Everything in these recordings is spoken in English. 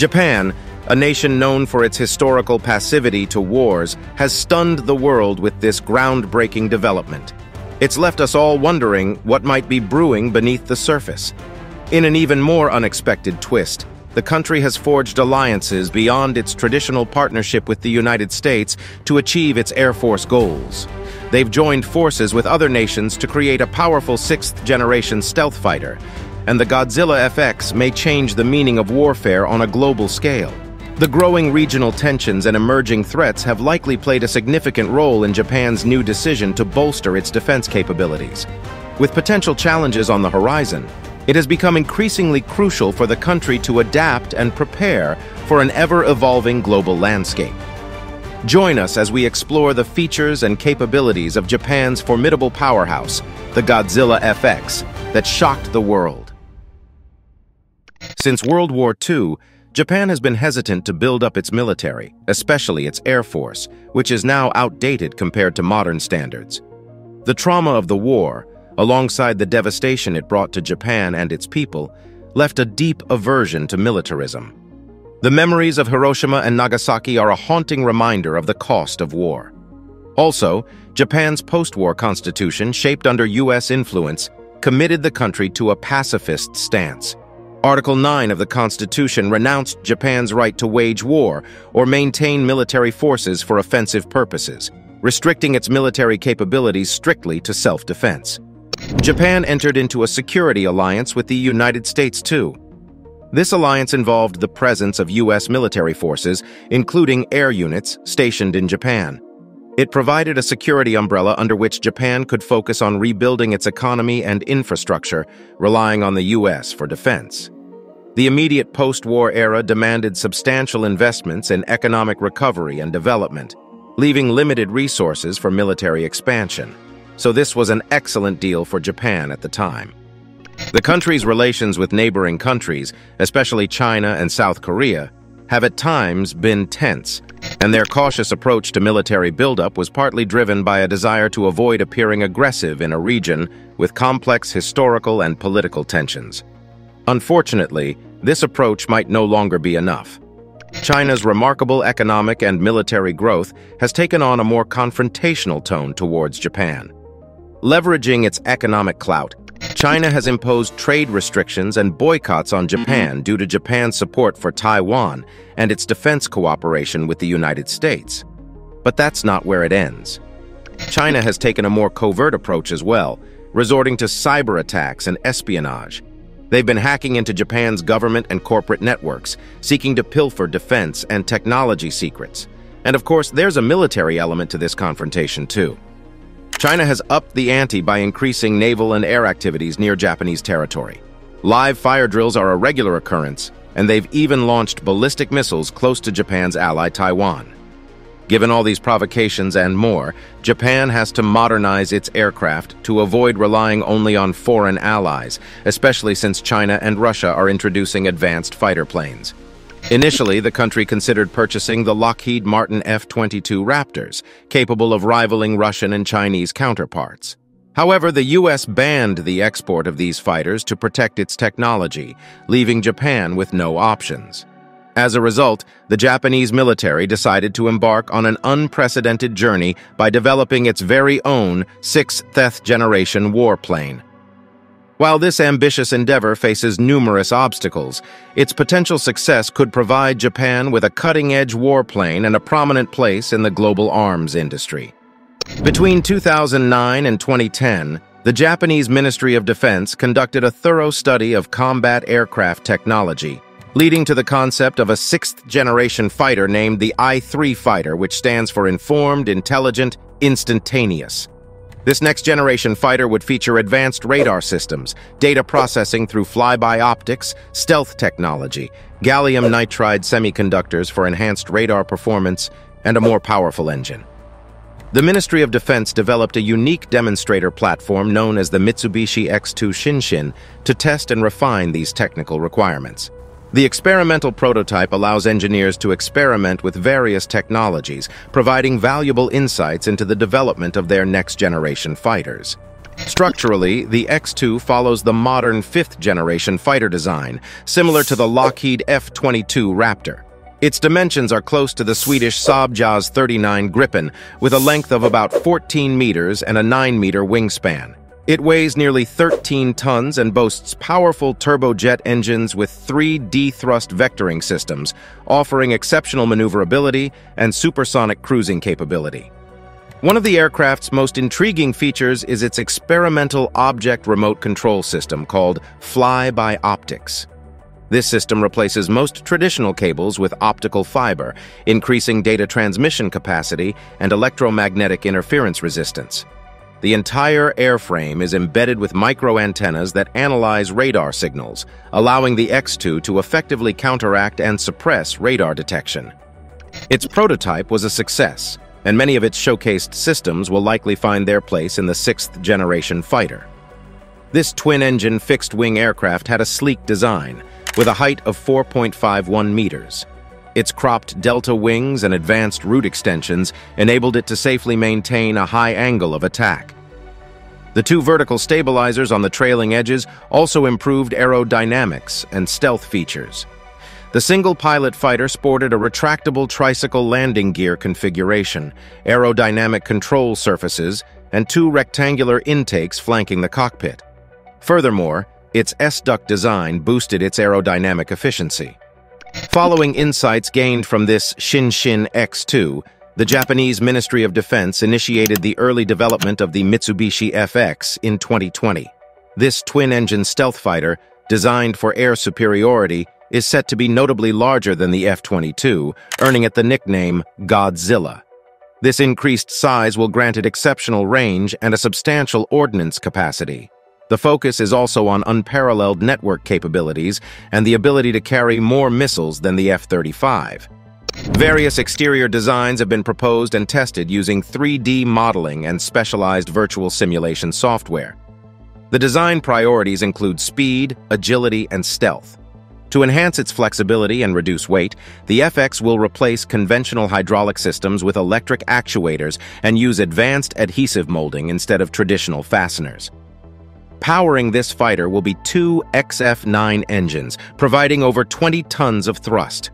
Japan, a nation known for its historical passivity to wars, has stunned the world with this groundbreaking development. It's left us all wondering what might be brewing beneath the surface. In an even more unexpected twist, the country has forged alliances beyond its traditional partnership with the United States to achieve its Air Force goals. They've joined forces with other nations to create a powerful sixth-generation stealth fighter, and the Godzilla FX may change the meaning of warfare on a global scale. The growing regional tensions and emerging threats have likely played a significant role in Japan's new decision to bolster its defense capabilities. With potential challenges on the horizon, it has become increasingly crucial for the country to adapt and prepare for an ever-evolving global landscape. Join us as we explore the features and capabilities of Japan's formidable powerhouse, the Godzilla FX, that shocked the world. Since World War II, Japan has been hesitant to build up its military, especially its air force, which is now outdated compared to modern standards. The trauma of the war, alongside the devastation it brought to Japan and its people, left a deep aversion to militarism. The memories of Hiroshima and Nagasaki are a haunting reminder of the cost of war. Also, Japan's post-war constitution, shaped under U.S. influence, committed the country to a pacifist stance. Article 9 of the Constitution renounced Japan's right to wage war or maintain military forces for offensive purposes, restricting its military capabilities strictly to self-defense. Japan entered into a security alliance with the United States too. This alliance involved the presence of U.S. military forces, including air units, stationed in Japan. It provided a security umbrella under which Japan could focus on rebuilding its economy and infrastructure, relying on the U.S. for defense. The immediate post-war era demanded substantial investments in economic recovery and development, leaving limited resources for military expansion so this was an excellent deal for Japan at the time. The country's relations with neighboring countries, especially China and South Korea, have at times been tense, and their cautious approach to military buildup was partly driven by a desire to avoid appearing aggressive in a region with complex historical and political tensions. Unfortunately, this approach might no longer be enough. China's remarkable economic and military growth has taken on a more confrontational tone towards Japan. Leveraging its economic clout, China has imposed trade restrictions and boycotts on Japan due to Japan's support for Taiwan and its defense cooperation with the United States. But that's not where it ends. China has taken a more covert approach as well, resorting to cyber attacks and espionage. They've been hacking into Japan's government and corporate networks, seeking to pilfer defense and technology secrets. And of course, there's a military element to this confrontation too. China has upped the ante by increasing naval and air activities near Japanese territory. Live fire drills are a regular occurrence, and they've even launched ballistic missiles close to Japan's ally Taiwan. Given all these provocations and more, Japan has to modernize its aircraft to avoid relying only on foreign allies, especially since China and Russia are introducing advanced fighter planes. Initially, the country considered purchasing the Lockheed Martin F-22 Raptors, capable of rivaling Russian and Chinese counterparts. However, the U.S. banned the export of these fighters to protect its technology, leaving Japan with no options. As a result, the Japanese military decided to embark on an unprecedented journey by developing its very own sixth-generation warplane, while this ambitious endeavor faces numerous obstacles, its potential success could provide Japan with a cutting-edge warplane and a prominent place in the global arms industry. Between 2009 and 2010, the Japanese Ministry of Defense conducted a thorough study of combat aircraft technology, leading to the concept of a sixth-generation fighter named the I-3 fighter, which stands for Informed, Intelligent, Instantaneous. This next-generation fighter would feature advanced radar systems, data processing through flyby optics, stealth technology, gallium nitride semiconductors for enhanced radar performance, and a more powerful engine. The Ministry of Defense developed a unique demonstrator platform known as the Mitsubishi X2 Shinshin to test and refine these technical requirements. The experimental prototype allows engineers to experiment with various technologies, providing valuable insights into the development of their next-generation fighters. Structurally, the X-2 follows the modern fifth-generation fighter design, similar to the Lockheed F-22 Raptor. Its dimensions are close to the Swedish Saab JAS 39 Gripen, with a length of about 14 meters and a 9-meter wingspan. It weighs nearly 13 tons and boasts powerful turbojet engines with three D-thrust vectoring systems, offering exceptional maneuverability and supersonic cruising capability. One of the aircraft's most intriguing features is its experimental object remote control system called Fly-by-Optics. This system replaces most traditional cables with optical fiber, increasing data transmission capacity and electromagnetic interference resistance. The entire airframe is embedded with microantennas that analyze radar signals, allowing the X-2 to effectively counteract and suppress radar detection. Its prototype was a success, and many of its showcased systems will likely find their place in the sixth-generation fighter. This twin-engine fixed-wing aircraft had a sleek design, with a height of 4.51 meters. Its cropped delta wings and advanced root extensions enabled it to safely maintain a high angle of attack. The two vertical stabilizers on the trailing edges also improved aerodynamics and stealth features. The single-pilot fighter sported a retractable tricycle landing gear configuration, aerodynamic control surfaces, and two rectangular intakes flanking the cockpit. Furthermore, its S-duct design boosted its aerodynamic efficiency. Following insights gained from this Shinshin X2, the Japanese Ministry of Defense initiated the early development of the Mitsubishi FX in 2020. This twin-engine stealth fighter, designed for air superiority, is set to be notably larger than the F-22, earning it the nickname Godzilla. This increased size will grant it exceptional range and a substantial ordnance capacity. The focus is also on unparalleled network capabilities and the ability to carry more missiles than the F-35. Various exterior designs have been proposed and tested using 3D modeling and specialized virtual simulation software. The design priorities include speed, agility, and stealth. To enhance its flexibility and reduce weight, the FX will replace conventional hydraulic systems with electric actuators and use advanced adhesive molding instead of traditional fasteners. Powering this fighter will be two XF-9 engines, providing over 20 tons of thrust.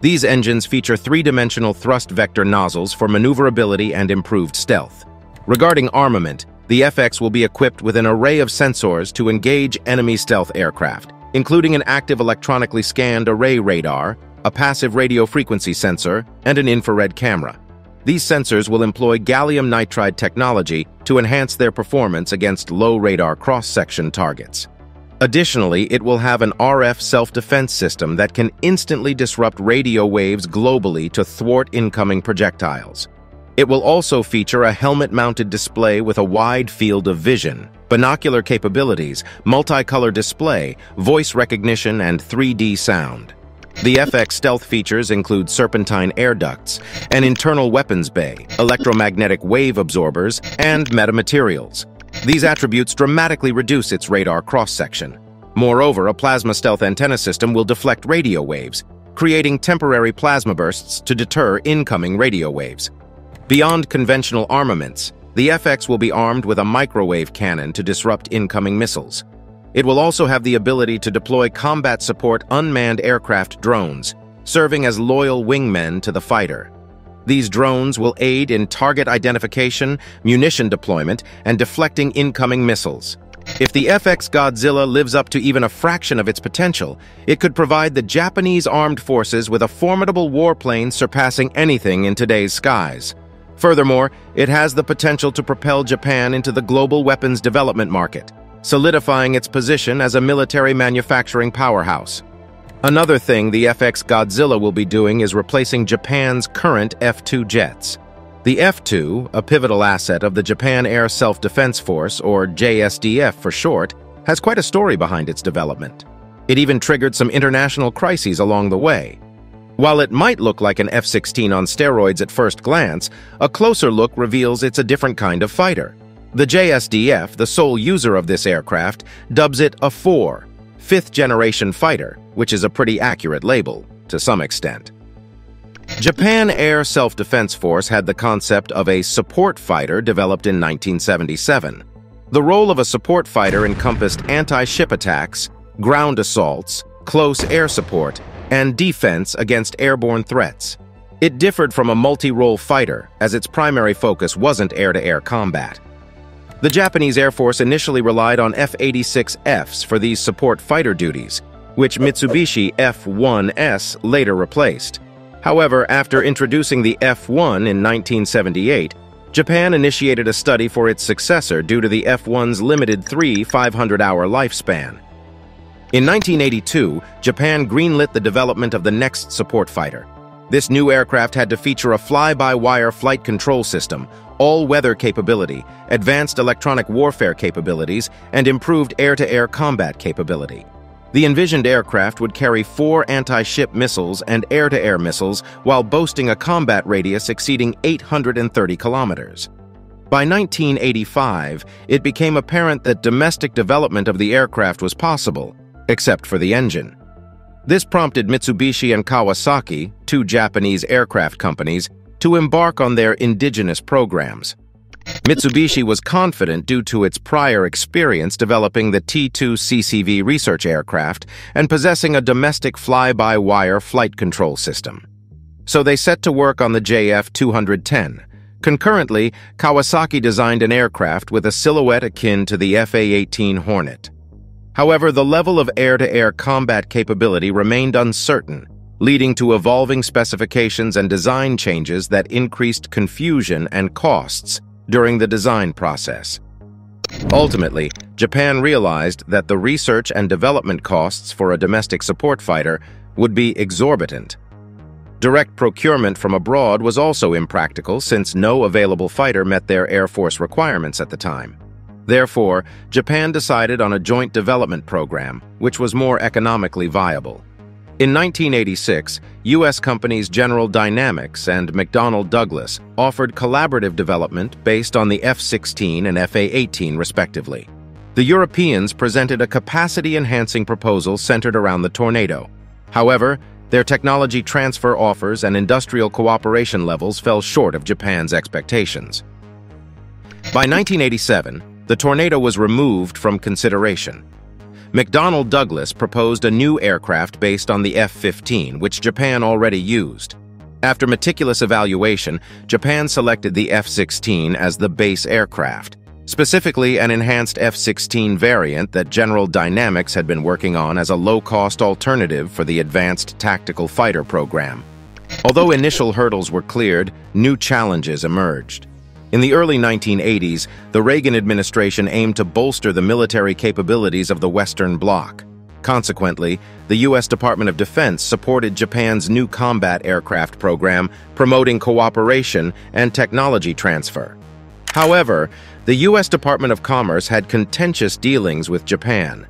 These engines feature three-dimensional thrust vector nozzles for maneuverability and improved stealth. Regarding armament, the FX will be equipped with an array of sensors to engage enemy stealth aircraft, including an active electronically scanned array radar, a passive radio frequency sensor, and an infrared camera. These sensors will employ gallium nitride technology to enhance their performance against low radar cross-section targets. Additionally, it will have an RF self-defense system that can instantly disrupt radio waves globally to thwart incoming projectiles. It will also feature a helmet-mounted display with a wide field of vision, binocular capabilities, multicolor display, voice recognition, and 3D sound. The FX stealth features include serpentine air ducts, an internal weapons bay, electromagnetic wave absorbers, and metamaterials. These attributes dramatically reduce its radar cross-section. Moreover, a plasma stealth antenna system will deflect radio waves, creating temporary plasma bursts to deter incoming radio waves. Beyond conventional armaments, the FX will be armed with a microwave cannon to disrupt incoming missiles. It will also have the ability to deploy combat support unmanned aircraft drones, serving as loyal wingmen to the fighter. These drones will aid in target identification, munition deployment, and deflecting incoming missiles. If the FX Godzilla lives up to even a fraction of its potential, it could provide the Japanese armed forces with a formidable warplane surpassing anything in today's skies. Furthermore, it has the potential to propel Japan into the global weapons development market solidifying its position as a military manufacturing powerhouse. Another thing the FX Godzilla will be doing is replacing Japan's current F-2 jets. The F-2, a pivotal asset of the Japan Air Self-Defense Force, or JSDF for short, has quite a story behind its development. It even triggered some international crises along the way. While it might look like an F-16 on steroids at first glance, a closer look reveals it's a different kind of fighter. The JSDF, the sole user of this aircraft, dubs it a 4, fifth-generation fighter, which is a pretty accurate label, to some extent. Japan Air Self-Defense Force had the concept of a support fighter developed in 1977. The role of a support fighter encompassed anti-ship attacks, ground assaults, close air support, and defense against airborne threats. It differed from a multi-role fighter, as its primary focus wasn't air-to-air -air combat. The Japanese Air Force initially relied on F-86Fs for these support fighter duties, which Mitsubishi F-1S later replaced. However, after introducing the F-1 in 1978, Japan initiated a study for its successor due to the F-1's limited three 500-hour lifespan. In 1982, Japan greenlit the development of the next support fighter. This new aircraft had to feature a fly-by-wire flight control system, all-weather capability, advanced electronic warfare capabilities, and improved air-to-air -air combat capability. The envisioned aircraft would carry four anti-ship missiles and air-to-air -air missiles while boasting a combat radius exceeding 830 kilometers. By 1985, it became apparent that domestic development of the aircraft was possible, except for the engine. This prompted Mitsubishi and Kawasaki, two Japanese aircraft companies, to embark on their indigenous programs. Mitsubishi was confident due to its prior experience developing the T-2 CCV research aircraft and possessing a domestic fly-by-wire flight control system. So they set to work on the JF-210. Concurrently, Kawasaki designed an aircraft with a silhouette akin to the FA-18 Hornet. However, the level of air-to-air -air combat capability remained uncertain, leading to evolving specifications and design changes that increased confusion and costs during the design process. Ultimately, Japan realized that the research and development costs for a domestic support fighter would be exorbitant. Direct procurement from abroad was also impractical since no available fighter met their Air Force requirements at the time. Therefore, Japan decided on a joint development program, which was more economically viable. In 1986, U.S. companies General Dynamics and McDonnell Douglas offered collaborative development based on the F-16 and F-A-18 respectively. The Europeans presented a capacity-enhancing proposal centered around the Tornado. However, their technology transfer offers and industrial cooperation levels fell short of Japan's expectations. By 1987, the Tornado was removed from consideration. McDonnell Douglas proposed a new aircraft based on the F-15, which Japan already used. After meticulous evaluation, Japan selected the F-16 as the base aircraft, specifically an enhanced F-16 variant that General Dynamics had been working on as a low-cost alternative for the Advanced Tactical Fighter program. Although initial hurdles were cleared, new challenges emerged. In the early 1980s, the Reagan administration aimed to bolster the military capabilities of the Western Bloc. Consequently, the U.S. Department of Defense supported Japan's new combat aircraft program, promoting cooperation and technology transfer. However, the U.S. Department of Commerce had contentious dealings with Japan.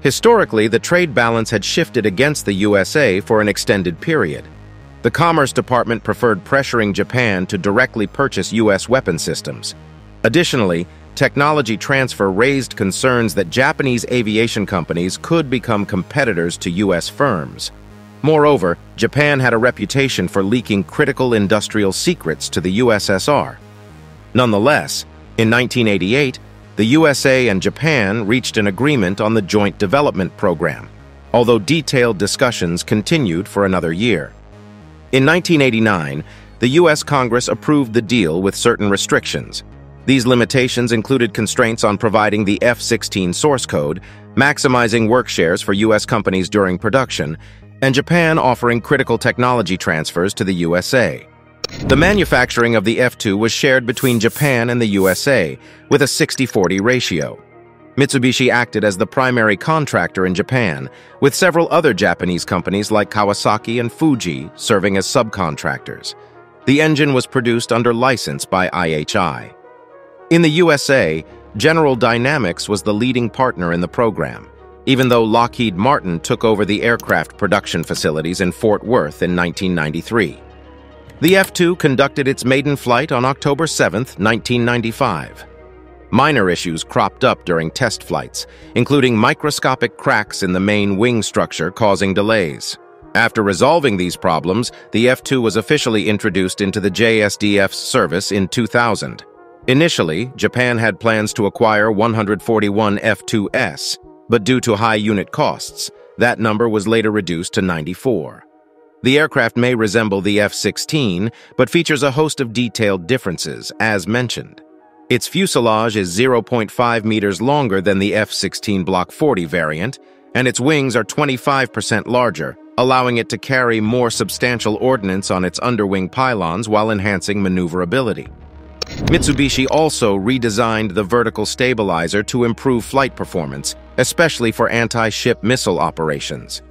Historically, the trade balance had shifted against the USA for an extended period. The Commerce Department preferred pressuring Japan to directly purchase U.S. weapon systems. Additionally, technology transfer raised concerns that Japanese aviation companies could become competitors to U.S. firms. Moreover, Japan had a reputation for leaking critical industrial secrets to the USSR. Nonetheless, in 1988, the USA and Japan reached an agreement on the Joint Development Program, although detailed discussions continued for another year. In 1989, the U.S. Congress approved the deal with certain restrictions. These limitations included constraints on providing the F-16 source code, maximizing work shares for U.S. companies during production, and Japan offering critical technology transfers to the USA. The manufacturing of the F-2 was shared between Japan and the USA, with a 60-40 ratio. Mitsubishi acted as the primary contractor in Japan, with several other Japanese companies like Kawasaki and Fuji serving as subcontractors. The engine was produced under license by IHI. In the USA, General Dynamics was the leading partner in the program, even though Lockheed Martin took over the aircraft production facilities in Fort Worth in 1993. The F-2 conducted its maiden flight on October 7, 1995. Minor issues cropped up during test flights, including microscopic cracks in the main wing structure causing delays. After resolving these problems, the F-2 was officially introduced into the JSDF's service in 2000. Initially, Japan had plans to acquire 141 F-2S, but due to high unit costs, that number was later reduced to 94. The aircraft may resemble the F-16, but features a host of detailed differences, as mentioned. Its fuselage is 0.5 meters longer than the F-16 Block 40 variant, and its wings are 25% larger, allowing it to carry more substantial ordnance on its underwing pylons while enhancing maneuverability. Mitsubishi also redesigned the vertical stabilizer to improve flight performance, especially for anti-ship missile operations.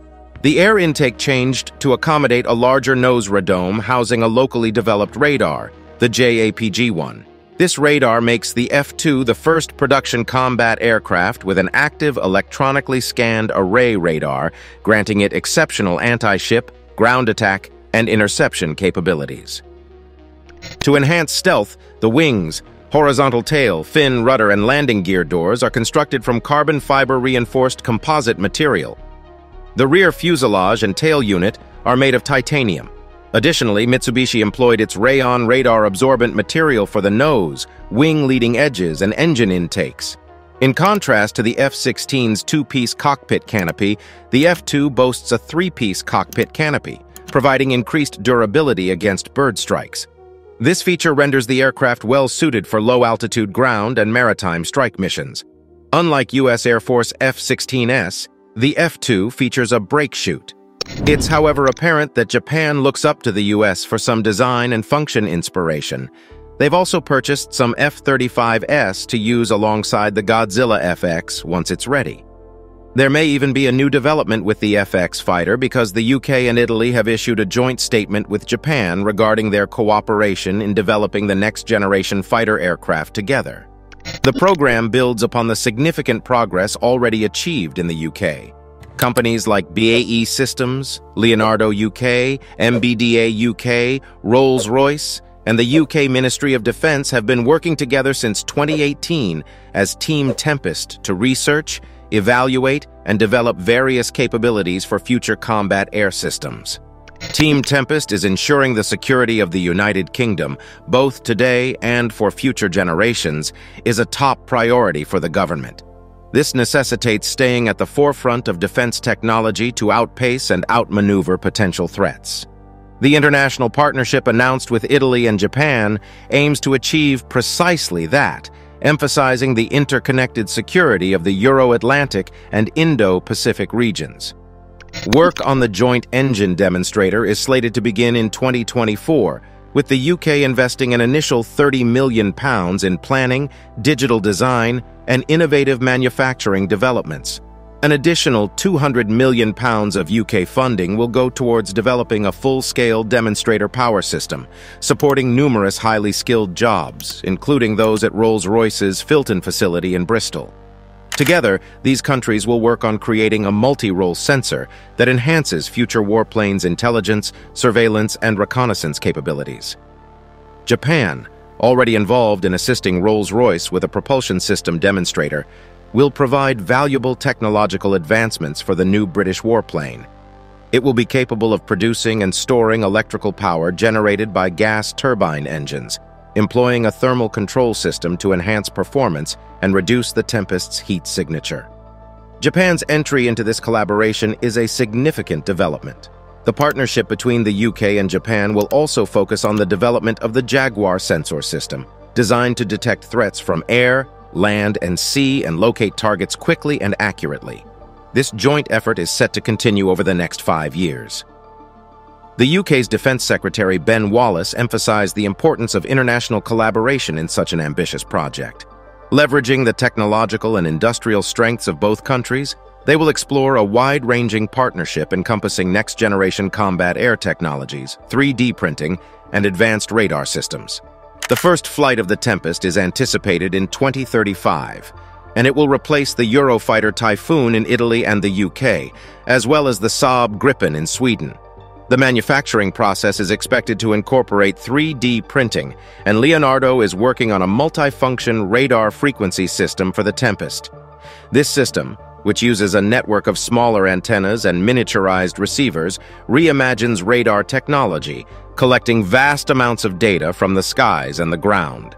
The air intake changed to accommodate a larger nose radome housing a locally developed radar, the JAPG-1. This radar makes the F-2 the first production combat aircraft with an active electronically scanned array radar, granting it exceptional anti-ship, ground attack, and interception capabilities. To enhance stealth, the wings, horizontal tail, fin, rudder, and landing gear doors are constructed from carbon fiber reinforced composite material. The rear fuselage and tail unit are made of titanium. Additionally, Mitsubishi employed its rayon radar absorbent material for the nose, wing leading edges, and engine intakes. In contrast to the F-16's two-piece cockpit canopy, the F-2 boasts a three-piece cockpit canopy, providing increased durability against bird strikes. This feature renders the aircraft well-suited for low-altitude ground and maritime strike missions. Unlike U.S. Air Force F-16S, the F-2 features a brake chute. It's however apparent that Japan looks up to the U.S. for some design and function inspiration. They've also purchased some F-35S to use alongside the Godzilla FX once it's ready. There may even be a new development with the FX fighter because the UK and Italy have issued a joint statement with Japan regarding their cooperation in developing the next-generation fighter aircraft together. The program builds upon the significant progress already achieved in the UK. Companies like BAE Systems, Leonardo UK, MBDA UK, Rolls-Royce, and the UK Ministry of Defence have been working together since 2018 as Team Tempest to research, evaluate, and develop various capabilities for future combat air systems. Team Tempest is ensuring the security of the United Kingdom, both today and for future generations, is a top priority for the government. This necessitates staying at the forefront of defense technology to outpace and outmaneuver potential threats. The international partnership announced with Italy and Japan aims to achieve precisely that, emphasizing the interconnected security of the Euro-Atlantic and Indo-Pacific regions. Work on the joint engine demonstrator is slated to begin in 2024, with the UK investing an initial £30 million in planning, digital design, and innovative manufacturing developments. An additional £200 million of UK funding will go towards developing a full-scale demonstrator power system, supporting numerous highly skilled jobs, including those at Rolls-Royce's Filton facility in Bristol. Together, these countries will work on creating a multi-role sensor that enhances future warplanes' intelligence, surveillance, and reconnaissance capabilities. Japan, already involved in assisting Rolls-Royce with a propulsion system demonstrator, will provide valuable technological advancements for the new British warplane. It will be capable of producing and storing electrical power generated by gas turbine engines, employing a thermal control system to enhance performance and reduce the Tempest's heat signature. Japan's entry into this collaboration is a significant development. The partnership between the UK and Japan will also focus on the development of the Jaguar sensor system, designed to detect threats from air, land, and sea and locate targets quickly and accurately. This joint effort is set to continue over the next five years. The UK's Defence Secretary Ben Wallace emphasised the importance of international collaboration in such an ambitious project. Leveraging the technological and industrial strengths of both countries, they will explore a wide-ranging partnership encompassing next-generation combat air technologies, 3D printing, and advanced radar systems. The first flight of the Tempest is anticipated in 2035, and it will replace the Eurofighter Typhoon in Italy and the UK, as well as the Saab Gripen in Sweden. The manufacturing process is expected to incorporate 3D printing, and Leonardo is working on a multifunction radar frequency system for the Tempest. This system, which uses a network of smaller antennas and miniaturized receivers, reimagines radar technology, collecting vast amounts of data from the skies and the ground.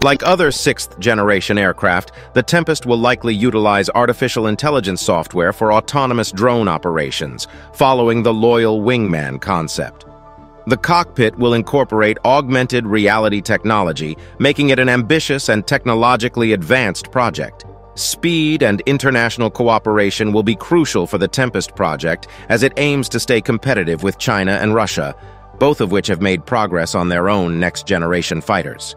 Like other sixth-generation aircraft, the Tempest will likely utilize artificial intelligence software for autonomous drone operations, following the loyal wingman concept. The cockpit will incorporate augmented reality technology, making it an ambitious and technologically advanced project. Speed and international cooperation will be crucial for the Tempest project as it aims to stay competitive with China and Russia, both of which have made progress on their own next-generation fighters.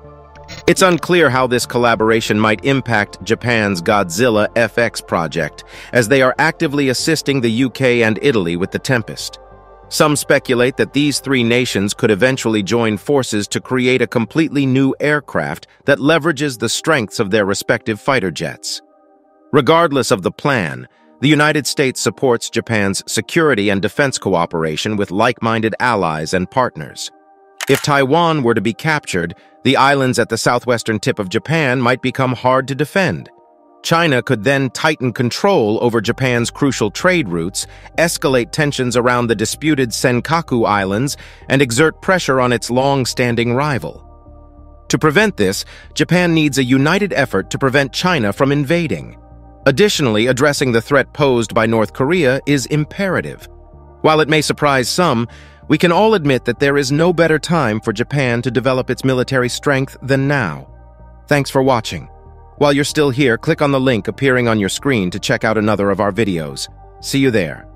It's unclear how this collaboration might impact Japan's Godzilla FX project, as they are actively assisting the UK and Italy with the Tempest. Some speculate that these three nations could eventually join forces to create a completely new aircraft that leverages the strengths of their respective fighter jets. Regardless of the plan, the United States supports Japan's security and defense cooperation with like-minded allies and partners. If Taiwan were to be captured, the islands at the southwestern tip of Japan might become hard to defend. China could then tighten control over Japan's crucial trade routes, escalate tensions around the disputed Senkaku Islands, and exert pressure on its long-standing rival. To prevent this, Japan needs a united effort to prevent China from invading. Additionally, addressing the threat posed by North Korea is imperative. While it may surprise some, we can all admit that there is no better time for Japan to develop its military strength than now. Thanks for watching. While you're still here, click on the link appearing on your screen to check out another of our videos. See you there.